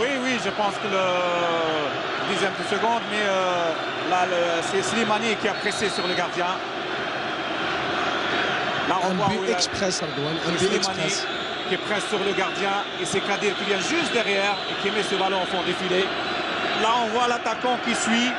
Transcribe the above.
Oui, oui, je pense que le dixième de seconde, mais euh, là, c'est Slimani qui a pressé sur le gardien. Là, on voit but qui presse sur le gardien et c'est Kadir qui vient juste derrière et qui met ce ballon au fond défilé. Là, on voit l'attaquant qui suit.